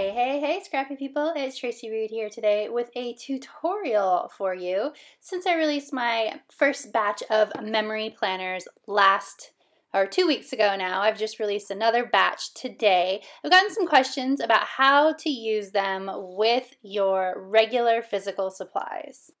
Hey, hey, hey, scrappy people. It's Traci Reed here today with a tutorial for you. Since I released my first batch of memory planners last or two weeks ago now, I've just released another batch today. I've gotten some questions about how to use them with your regular physical supplies.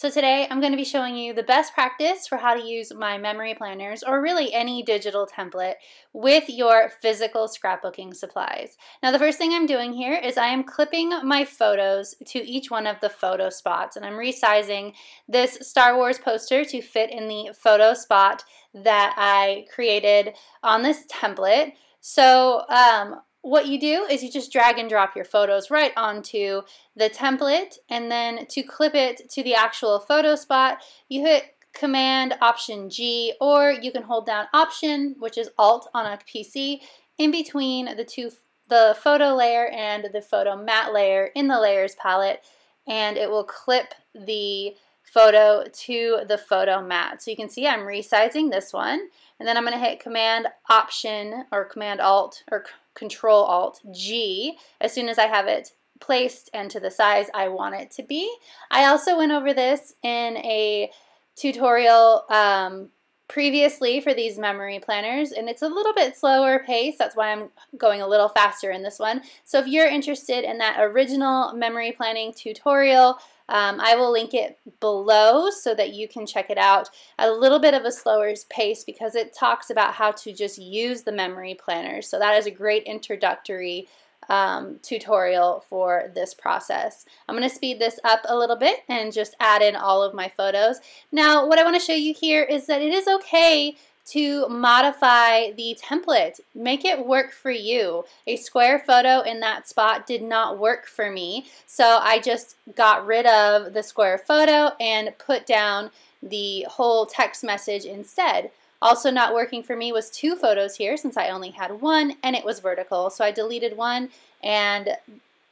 So today I'm going to be showing you the best practice for how to use my memory planners or really any digital template with your physical scrapbooking supplies. Now the first thing I'm doing here is I am clipping my photos to each one of the photo spots and I'm resizing this Star Wars poster to fit in the photo spot that I created on this template. So um, what you do is you just drag and drop your photos right onto the template and then to clip it to the actual photo spot you hit command option G or you can hold down option which is alt on a PC in between the two the photo layer and the photo matte layer in the layers palette and it will clip the photo to the photo mat. So you can see I'm resizing this one and then I'm going to hit command option or command alt or control alt G as soon as I have it placed and to the size I want it to be. I also went over this in a tutorial um, previously for these memory planners and it's a little bit slower pace. That's why I'm going a little faster in this one. So if you're interested in that original memory planning tutorial um, I will link it below so that you can check it out. At a little bit of a slower pace because it talks about how to just use the memory planner. So that is a great introductory um, tutorial for this process. I'm going to speed this up a little bit and just add in all of my photos. Now what I want to show you here is that it is okay to modify the template. Make it work for you. A square photo in that spot did not work for me, so I just got rid of the square photo and put down the whole text message instead. Also not working for me was two photos here since I only had one and it was vertical. So I deleted one and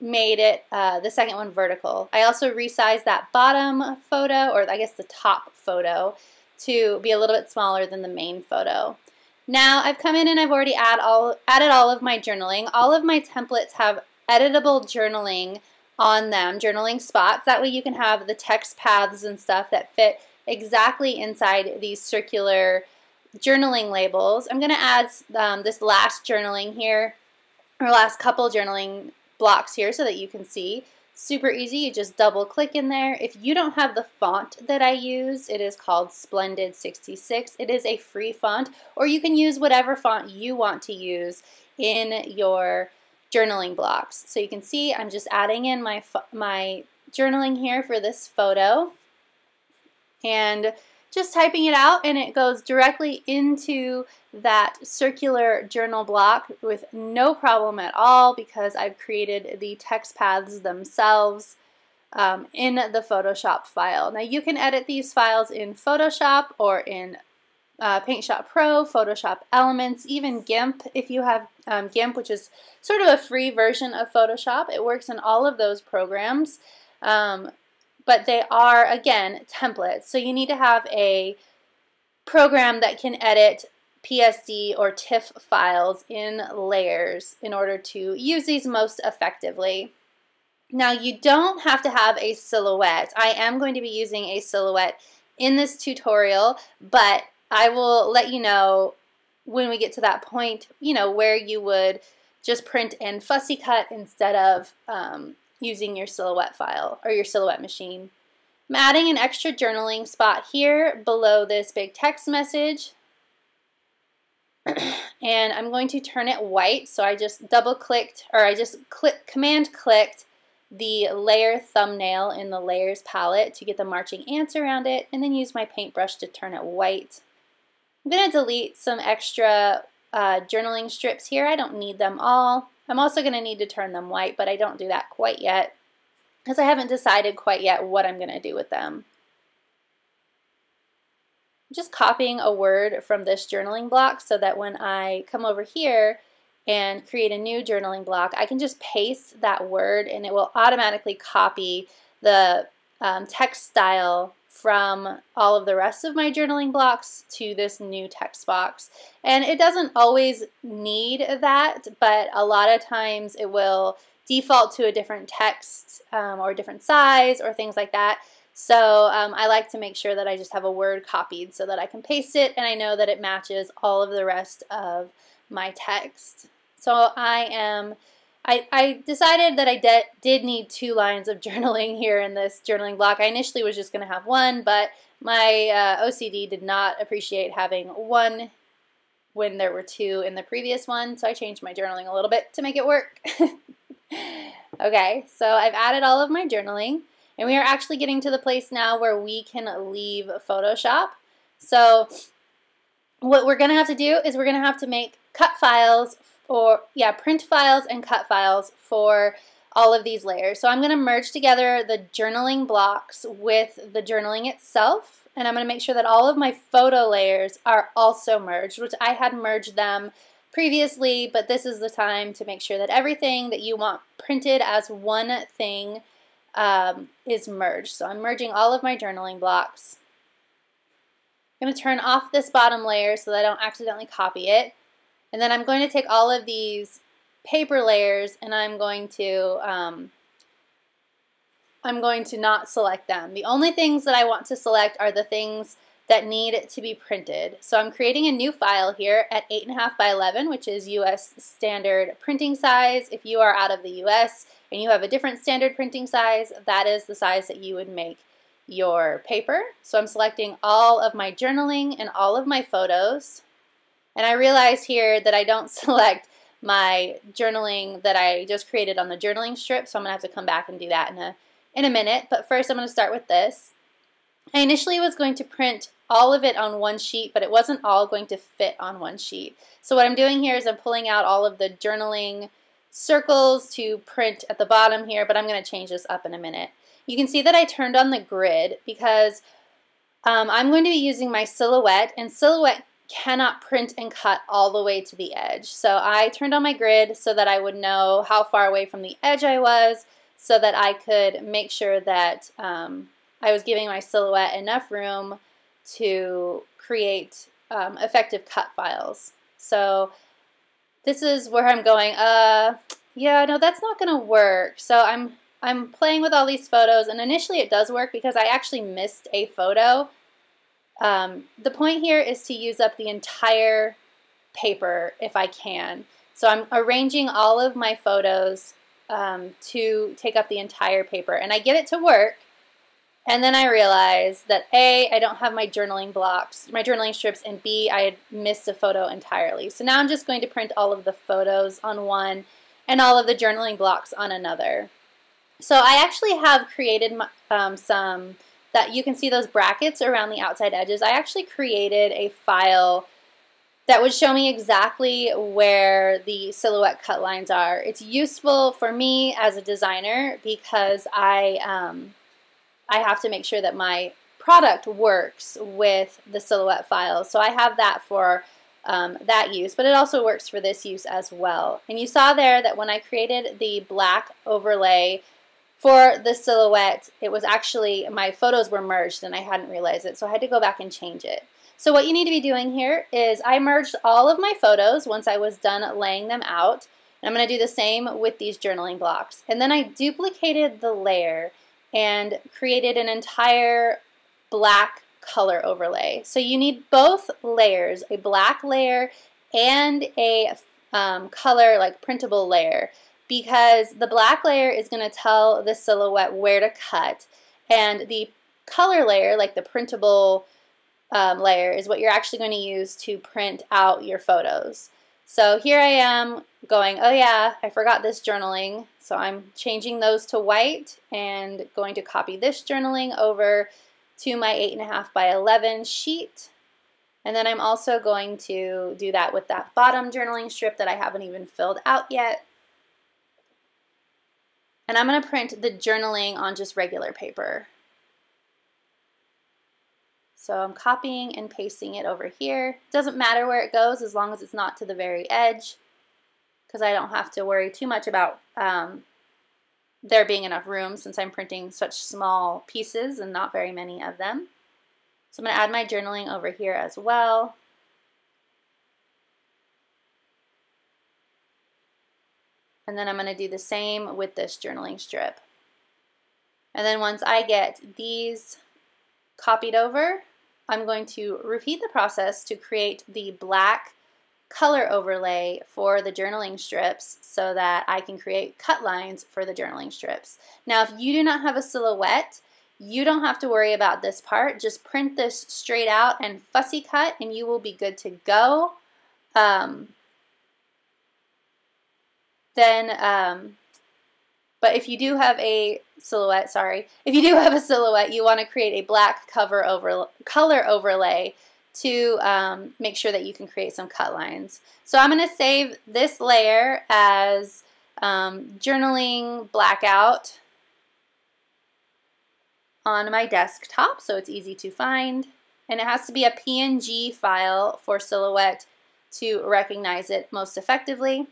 made it uh, the second one vertical. I also resized that bottom photo or I guess the top photo to be a little bit smaller than the main photo. Now I've come in and I've already add all, added all of my journaling. All of my templates have editable journaling on them, journaling spots. That way you can have the text paths and stuff that fit exactly inside these circular journaling labels. I'm going to add um, this last journaling here, or last couple journaling blocks here so that you can see. Super easy, you just double click in there. If you don't have the font that I use, it is called Splendid 66. It is a free font, or you can use whatever font you want to use in your journaling blocks. So you can see I'm just adding in my, my journaling here for this photo. And just typing it out and it goes directly into that circular journal block with no problem at all because I've created the text paths themselves um, in the Photoshop file. Now you can edit these files in Photoshop or in uh, Paint Shop Pro, Photoshop Elements, even GIMP if you have um, GIMP, which is sort of a free version of Photoshop. It works in all of those programs. Um, but they are, again, templates. So you need to have a program that can edit PSD or TIFF files in layers in order to use these most effectively. Now you don't have to have a silhouette. I am going to be using a silhouette in this tutorial, but I will let you know when we get to that point, you know, where you would just print and fussy cut instead of um, using your silhouette file or your silhouette machine. I'm adding an extra journaling spot here below this big text message. and I'm going to turn it white. So I just double clicked, or I just click, command clicked the layer thumbnail in the layers palette to get the marching ants around it, and then use my paintbrush to turn it white. I'm going to delete some extra uh, journaling strips here. I don't need them all. I'm also going to need to turn them white, but I don't do that quite yet because I haven't decided quite yet what I'm going to do with them. I'm just copying a word from this journaling block so that when I come over here and create a new journaling block, I can just paste that word and it will automatically copy the um, text style from all of the rest of my journaling blocks to this new text box. And it doesn't always need that, but a lot of times it will default to a different text um, or different size or things like that. So um, I like to make sure that I just have a word copied so that I can paste it and I know that it matches all of the rest of my text. So I am, I, I decided that I did need two lines of journaling here in this journaling block. I initially was just going to have one, but my uh, OCD did not appreciate having one when there were two in the previous one, so I changed my journaling a little bit to make it work. okay, so I've added all of my journaling. And we are actually getting to the place now where we can leave Photoshop. So what we're going to have to do is we're going to have to make cut files or, yeah, print files and cut files for all of these layers. So I'm going to merge together the journaling blocks with the journaling itself. And I'm going to make sure that all of my photo layers are also merged, which I had merged them previously, but this is the time to make sure that everything that you want printed as one thing um, is merged. So I'm merging all of my journaling blocks. I'm going to turn off this bottom layer so that I don't accidentally copy it. And then I'm going to take all of these paper layers and I'm going to um, I'm going to not select them. The only things that I want to select are the things that need to be printed. So I'm creating a new file here at 8.5 by 11, which is US standard printing size. If you are out of the US and you have a different standard printing size, that is the size that you would make your paper. So I'm selecting all of my journaling and all of my photos. And I realize here that I don't select my journaling that I just created on the journaling strip, so I'm going to have to come back and do that in a, in a minute. But first I'm going to start with this. I initially was going to print all of it on one sheet, but it wasn't all going to fit on one sheet. So what I'm doing here is I'm pulling out all of the journaling circles to print at the bottom here, but I'm going to change this up in a minute. You can see that I turned on the grid because um, I'm going to be using my silhouette, and silhouette cannot print and cut all the way to the edge. So I turned on my grid so that I would know how far away from the edge I was so that I could make sure that um, I was giving my silhouette enough room to create um, effective cut files. So this is where I'm going, uh, yeah, no, that's not going to work. So I'm, I'm playing with all these photos, and initially it does work because I actually missed a photo. Um, the point here is to use up the entire paper if I can. So I'm arranging all of my photos um, to take up the entire paper, and I get it to work, and then I realized that A, I don't have my journaling blocks, my journaling strips, and B, I had missed a photo entirely. So now I'm just going to print all of the photos on one and all of the journaling blocks on another. So I actually have created um, some, that you can see those brackets around the outside edges. I actually created a file that would show me exactly where the silhouette cut lines are. It's useful for me as a designer because I, um, I have to make sure that my product works with the silhouette files. So I have that for um, that use, but it also works for this use as well. And you saw there that when I created the black overlay for the silhouette, it was actually, my photos were merged and I hadn't realized it, so I had to go back and change it. So what you need to be doing here is I merged all of my photos once I was done laying them out. And I'm going to do the same with these journaling blocks. And then I duplicated the layer and created an entire black color overlay. So you need both layers, a black layer and a um, color like printable layer because the black layer is going to tell the silhouette where to cut and the color layer like the printable um, layer is what you're actually going to use to print out your photos. So here I am going, oh yeah, I forgot this journaling. So I'm changing those to white and going to copy this journaling over to my 8.5 by 11 sheet. And then I'm also going to do that with that bottom journaling strip that I haven't even filled out yet. And I'm going to print the journaling on just regular paper. So I'm copying and pasting it over here. It doesn't matter where it goes as long as it's not to the very edge because I don't have to worry too much about um, there being enough room since I'm printing such small pieces and not very many of them. So I'm going to add my journaling over here as well. And then I'm going to do the same with this journaling strip. And then once I get these copied over, I'm going to repeat the process to create the black color overlay for the journaling strips so that I can create cut lines for the journaling strips. Now if you do not have a silhouette, you don't have to worry about this part. Just print this straight out and fussy cut and you will be good to go. Um, then, um, but if you do have a silhouette, sorry, if you do have a silhouette, you want to create a black cover over color overlay to um, make sure that you can create some cut lines. So I'm going to save this layer as um, journaling blackout on my desktop so it's easy to find. And it has to be a PNG file for Silhouette to recognize it most effectively.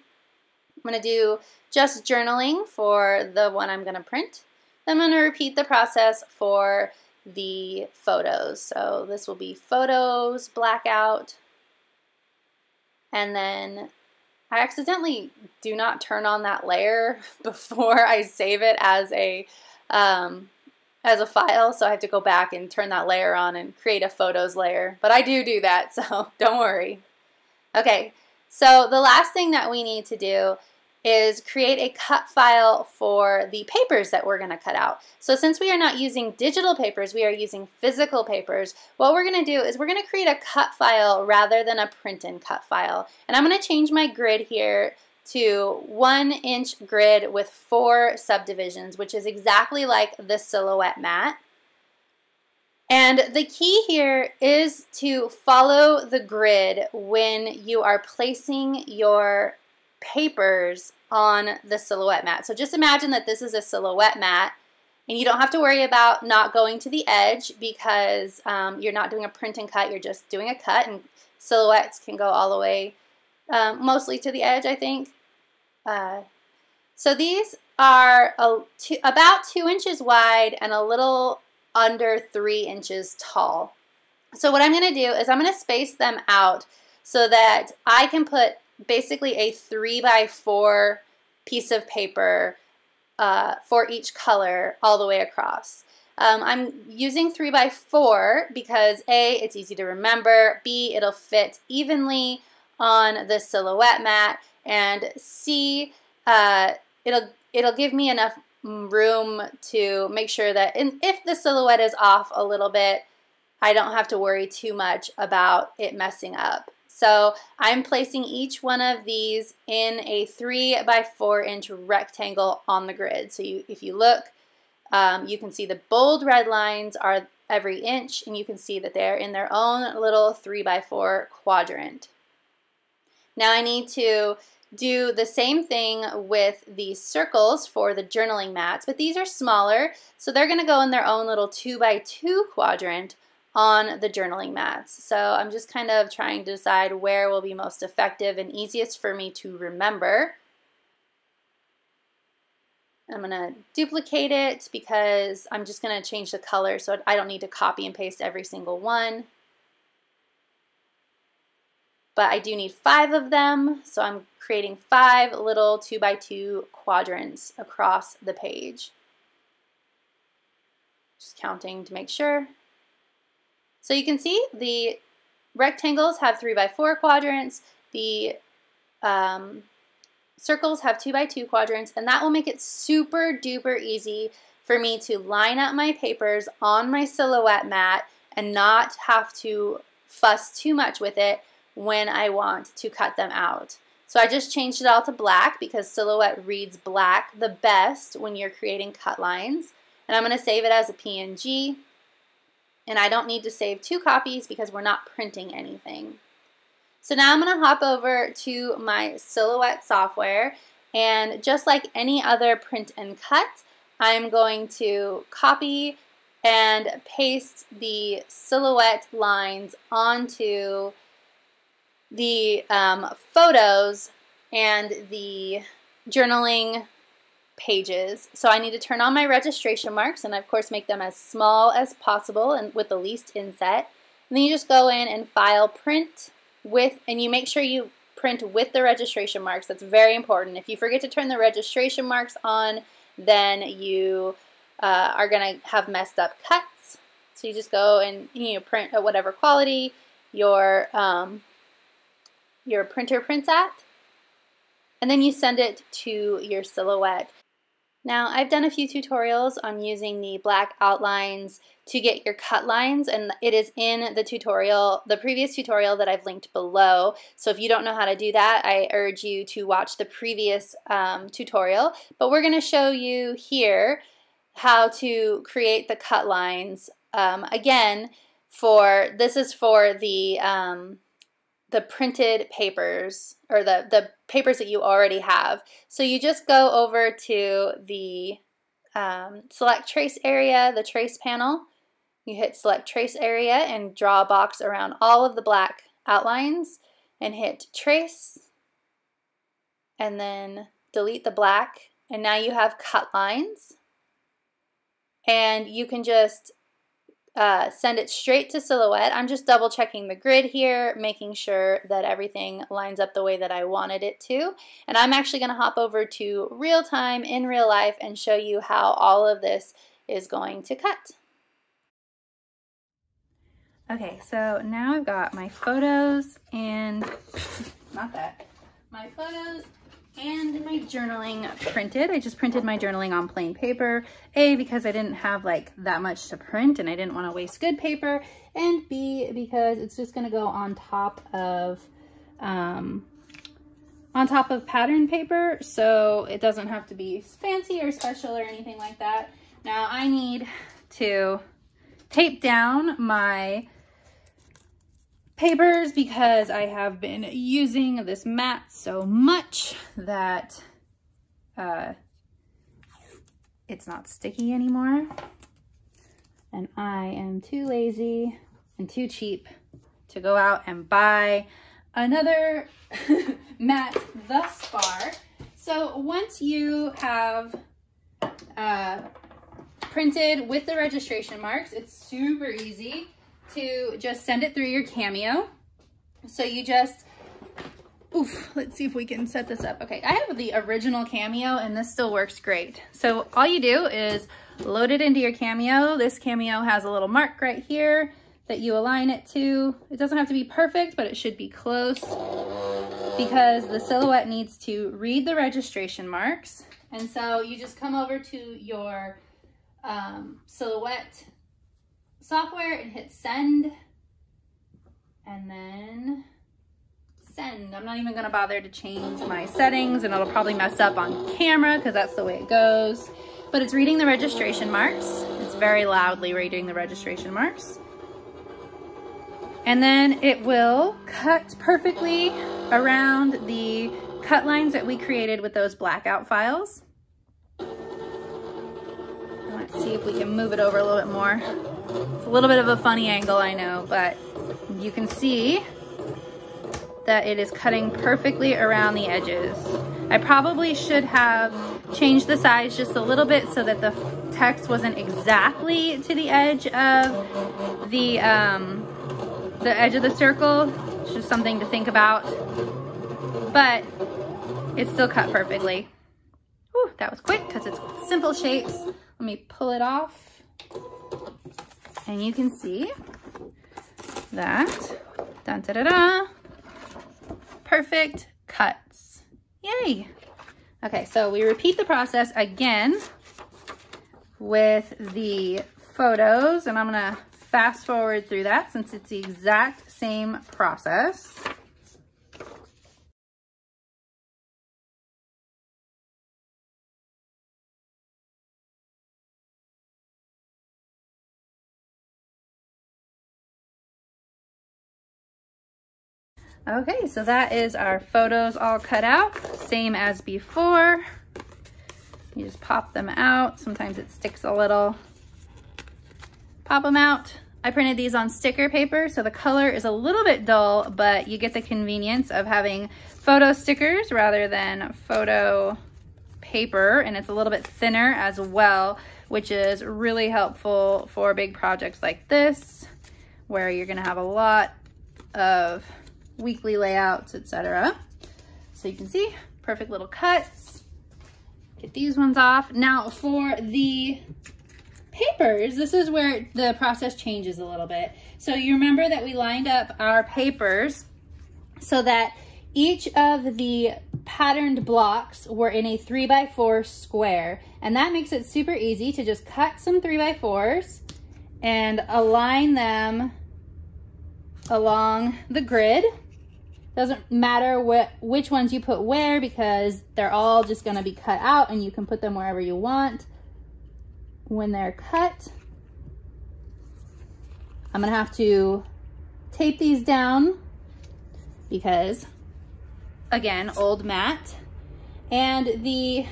I'm going to do just journaling for the one I'm going to print. Then I'm going to repeat the process for the photos. So this will be photos, blackout, and then I accidentally do not turn on that layer before I save it as a um, as a file, so I have to go back and turn that layer on and create a photos layer. But I do do that, so don't worry. Okay, so the last thing that we need to do is create a cut file for the papers that we're going to cut out. So since we are not using digital papers, we are using physical papers, what we're going to do is we're going to create a cut file rather than a print and cut file. And I'm going to change my grid here to one inch grid with four subdivisions, which is exactly like the silhouette mat. And the key here is to follow the grid when you are placing your papers on the silhouette mat. So just imagine that this is a silhouette mat and you don't have to worry about not going to the edge because um, you're not doing a print and cut, you're just doing a cut and silhouettes can go all the way um, mostly to the edge, I think. Uh, so these are a, two, about two inches wide and a little under three inches tall. So what I'm going to do is I'm going to space them out so that I can put basically a three by four piece of paper uh, for each color all the way across. Um, I'm using three by four because A, it's easy to remember, B, it'll fit evenly on the silhouette mat, and C, uh, it'll, it'll give me enough room to make sure that in, if the silhouette is off a little bit, I don't have to worry too much about it messing up. So I'm placing each one of these in a three by four inch rectangle on the grid. So you, if you look, um, you can see the bold red lines are every inch and you can see that they're in their own little three by four quadrant. Now I need to do the same thing with these circles for the journaling mats, but these are smaller, so they're going to go in their own little two by two quadrant on the journaling mats. So I'm just kind of trying to decide where will be most effective and easiest for me to remember. I'm going to duplicate it because I'm just going to change the color so I don't need to copy and paste every single one. But I do need five of them, so I'm creating five little two by two quadrants across the page. Just counting to make sure. So you can see the rectangles have 3 by 4 quadrants, the um, circles have 2 by 2 quadrants, and that will make it super duper easy for me to line up my papers on my silhouette mat and not have to fuss too much with it when I want to cut them out. So I just changed it all to black because Silhouette reads black the best when you're creating cut lines. And I'm going to save it as a PNG and I don't need to save two copies because we're not printing anything. So now I'm going to hop over to my Silhouette software and just like any other print and cut, I'm going to copy and paste the silhouette lines onto the um, photos and the journaling pages. So I need to turn on my registration marks and of course make them as small as possible and with the least inset. And then you just go in and file print with, and you make sure you print with the registration marks. That's very important. If you forget to turn the registration marks on, then you uh, are going to have messed up cuts. So you just go and you know, print at whatever quality your, um, your printer prints at. And then you send it to your silhouette. Now, I've done a few tutorials on using the black outlines to get your cut lines, and it is in the tutorial, the previous tutorial that I've linked below. So if you don't know how to do that, I urge you to watch the previous um, tutorial. But we're going to show you here how to create the cut lines. Um, again, for this is for the um, the printed papers or the, the papers that you already have. So you just go over to the um, select trace area, the trace panel. You hit select trace area and draw a box around all of the black outlines and hit trace and then delete the black and now you have cut lines and you can just uh, send it straight to Silhouette. I'm just double checking the grid here, making sure that everything lines up the way that I wanted it to. And I'm actually going to hop over to real time in real life and show you how all of this is going to cut. Okay, so now I've got my photos and, not that, my photos and my journaling printed. I just printed my journaling on plain paper. A, because I didn't have like that much to print and I didn't want to waste good paper. And B, because it's just going to go on top of, um, on top of pattern paper. So it doesn't have to be fancy or special or anything like that. Now I need to tape down my papers because I have been using this mat so much that uh, it's not sticky anymore. And I am too lazy and too cheap to go out and buy another mat thus far. So once you have uh, printed with the registration marks, it's super easy to just send it through your Cameo. So you just, oof, let's see if we can set this up. Okay, I have the original Cameo and this still works great. So all you do is load it into your Cameo. This Cameo has a little mark right here that you align it to. It doesn't have to be perfect, but it should be close because the silhouette needs to read the registration marks. And so you just come over to your um, silhouette software and hit send. And then send. I'm not even gonna bother to change my settings and it'll probably mess up on camera because that's the way it goes. But it's reading the registration marks. It's very loudly reading the registration marks. And then it will cut perfectly around the cut lines that we created with those blackout files. Let's see if we can move it over a little bit more. It's a little bit of a funny angle, I know, but you can see that it is cutting perfectly around the edges. I probably should have changed the size just a little bit so that the text wasn't exactly to the edge of the, um, the edge of the circle. It's just something to think about. But it's still cut perfectly. Whew, that was quick because it's simple shapes. Let me pull it off. And you can see that, dun, da, da, da, perfect cuts. Yay. Okay, so we repeat the process again with the photos, and I'm gonna fast forward through that since it's the exact same process. Okay, so that is our photos all cut out, same as before. You just pop them out. Sometimes it sticks a little. Pop them out. I printed these on sticker paper, so the color is a little bit dull, but you get the convenience of having photo stickers rather than photo paper, and it's a little bit thinner as well, which is really helpful for big projects like this, where you're gonna have a lot of weekly layouts, etc. So you can see, perfect little cuts. Get these ones off. Now for the papers, this is where the process changes a little bit. So you remember that we lined up our papers so that each of the patterned blocks were in a three by four square. And that makes it super easy to just cut some three by fours and align them along the grid. Doesn't matter what which ones you put where because they're all just gonna be cut out and you can put them wherever you want when they're cut. I'm gonna have to tape these down because again, old mat. And the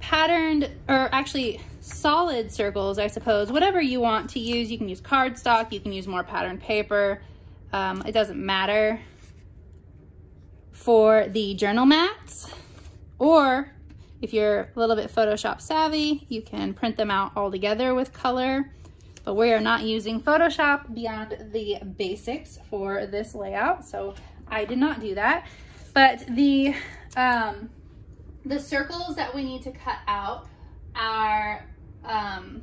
patterned, or actually solid circles, I suppose, whatever you want to use. You can use cardstock, you can use more patterned paper. Um, it doesn't matter. For the journal mats, or if you're a little bit Photoshop savvy, you can print them out all together with color. But we are not using Photoshop beyond the basics for this layout. So I did not do that. But the, um, the circles that we need to cut out are um,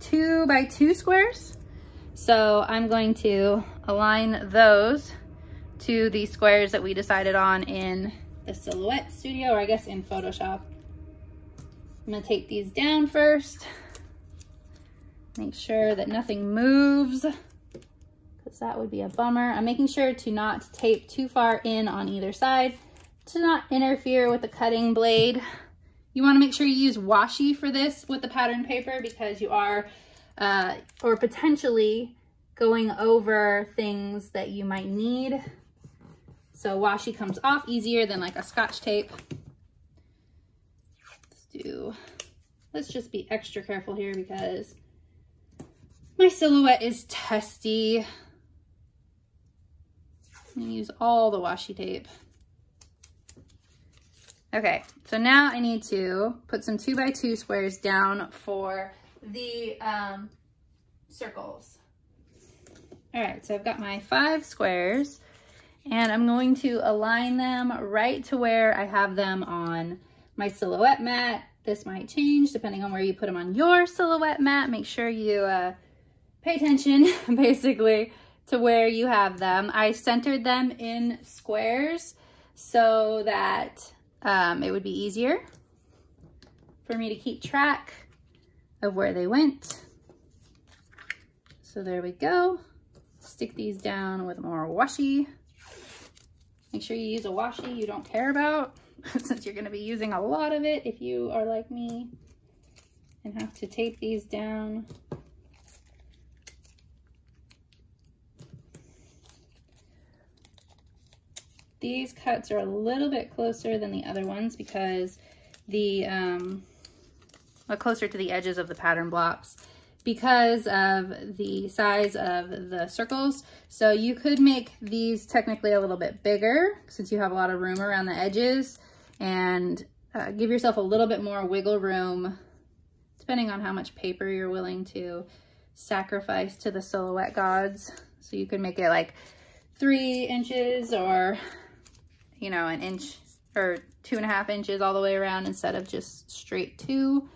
two by two squares. So I'm going to align those to the squares that we decided on in the Silhouette Studio, or I guess in Photoshop. I'm gonna take these down first. Make sure that nothing moves because that would be a bummer. I'm making sure to not tape too far in on either side to not interfere with the cutting blade. You wanna make sure you use washi for this with the pattern paper because you are, uh, or potentially going over things that you might need. So washi comes off easier than like a scotch tape. Let's do, let's just be extra careful here because my silhouette is testy. I'm gonna use all the washi tape. Okay, so now I need to put some two by two squares down for the um, circles. All right, so I've got my five squares and I'm going to align them right to where I have them on my silhouette mat. This might change depending on where you put them on your silhouette mat. Make sure you uh, pay attention basically to where you have them. I centered them in squares so that um, it would be easier for me to keep track of where they went. So there we go. Stick these down with more washi. Make sure you use a washi you don't care about since you're gonna be using a lot of it if you are like me and have to tape these down These cuts are a little bit closer than the other ones because the, um, closer to the edges of the pattern blocks because of the size of the circles. So you could make these technically a little bit bigger since you have a lot of room around the edges and uh, give yourself a little bit more wiggle room depending on how much paper you're willing to sacrifice to the silhouette gods. So you could make it like three inches or you know, an inch or two and a half inches all the way around instead of just straight two.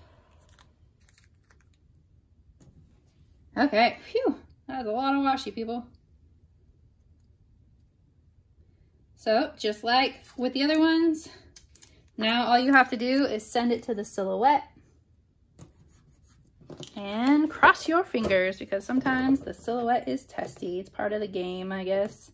Okay, phew, that was a lot of washi, people. So just like with the other ones, now all you have to do is send it to the silhouette and cross your fingers because sometimes the silhouette is testy. It's part of the game, I guess.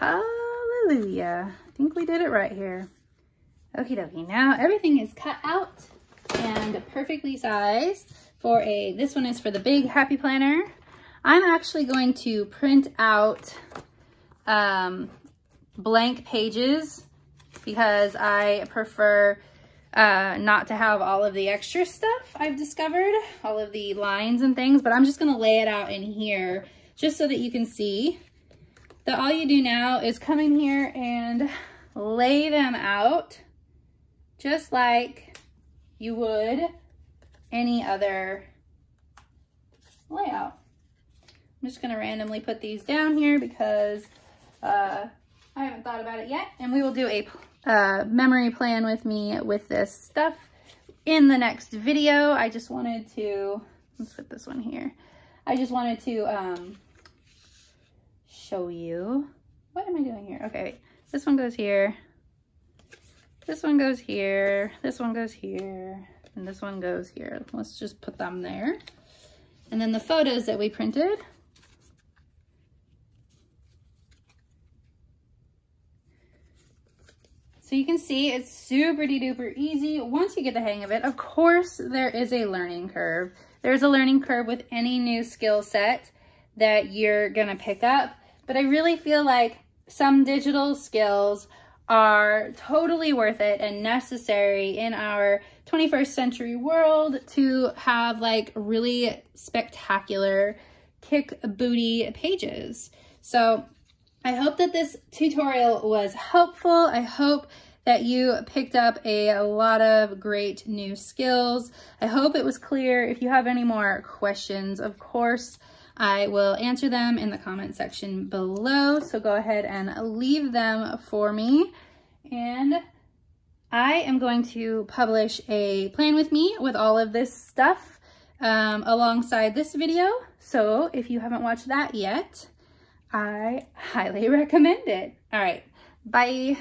Hallelujah. I think we did it right here. Okie dokie. Now everything is cut out and perfectly sized for a, this one is for the big happy planner. I'm actually going to print out um, blank pages because I prefer uh, not to have all of the extra stuff I've discovered, all of the lines and things, but I'm just gonna lay it out in here just so that you can see that all you do now is come in here and lay them out just like you would any other layout. I'm just gonna randomly put these down here because uh, I haven't thought about it yet. And we will do a uh, memory plan with me with this stuff in the next video. I just wanted to, let's put this one here. I just wanted to um, show you, what am I doing here? Okay, this one goes here. This one goes here. This one goes here. And this one goes here. Let's just put them there. And then the photos that we printed, So you can see it's super duper easy once you get the hang of it. Of course, there is a learning curve. There's a learning curve with any new skill set that you're gonna pick up. But I really feel like some digital skills are totally worth it and necessary in our 21st century world to have like really spectacular kick booty pages. So I hope that this tutorial was helpful. I hope that you picked up a, a, lot of great new skills. I hope it was clear. If you have any more questions, of course, I will answer them in the comment section below. So go ahead and leave them for me. And I am going to publish a plan with me with all of this stuff um, alongside this video. So if you haven't watched that yet, I highly recommend it. All right, bye.